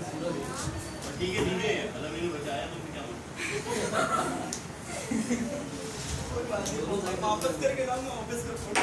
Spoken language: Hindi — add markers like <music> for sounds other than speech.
ठीक है ठीक है। अलग नहीं बचाया तो फिर क्या <laughs> वापस करके लाऊँगा, वापस कर